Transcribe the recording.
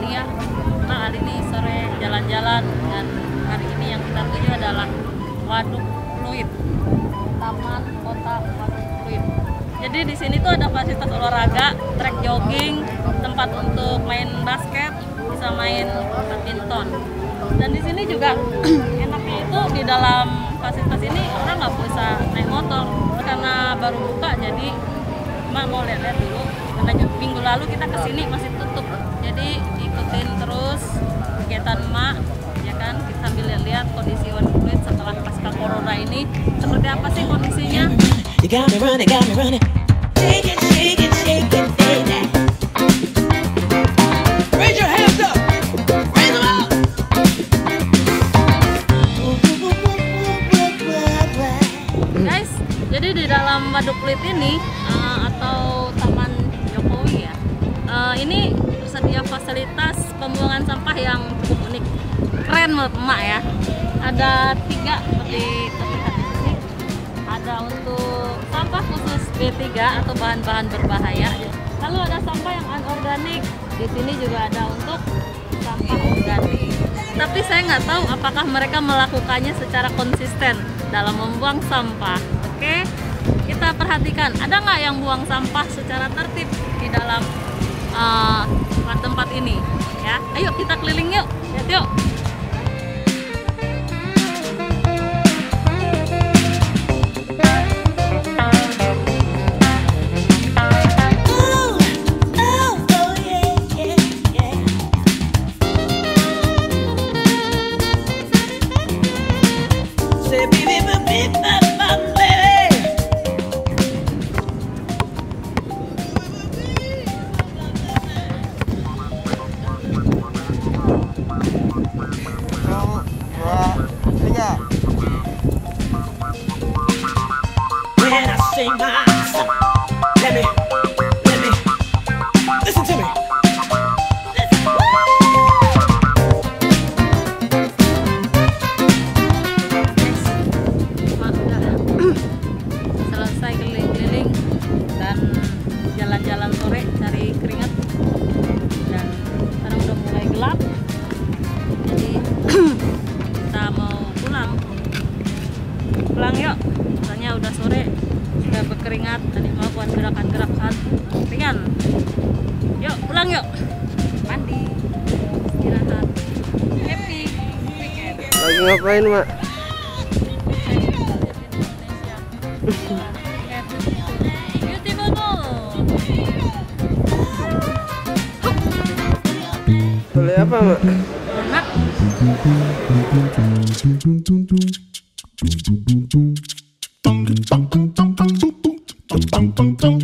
kuliah. Kita hari ini sore jalan-jalan dan hari ini yang kita tuju adalah Waduk Pluit Taman Kota Waduk Pluit jadi di sini tuh ada fasilitas olahraga trek jogging tempat untuk main basket bisa main badminton. Dan di sini juga enaknya itu di dalam fasilitas ini orang nggak bisa naik motor. Karena baru buka jadi mak mau lihat-lihat dulu. Karena minggu lalu kita ke sini masih tutup. Corona ini seperti apa sih kondisinya You got me running, got me running. Shake it, shake it, shake it, baby. Raise your hands up. Raise them up. guys jadi di dalam Waduk Pluit ini eh, atau Taman Jokowi ya eh, ini tersedia fasilitas pembuangan sampah yang cukup unik keren menurut emak ya ada tiga seperti terlihat di sini. Ada untuk sampah khusus B3 atau bahan-bahan berbahaya. Lalu ada sampah yang anorganik. Di sini juga ada untuk sampah organik. Tapi saya nggak tahu apakah mereka melakukannya secara konsisten dalam membuang sampah. Oke kita perhatikan. Ada nggak yang buang sampah secara tertib di dalam uh, tempat ini? Ya ayo kita keliling yuk. Lihat yuk sudah berkeringat tadi melakukan gerakan-gerakan ringan yuk pulang yuk mandi istirahat happy weekend Lagi ngapain, Mak? Boleh apa, Mak? Dum Dum, dum.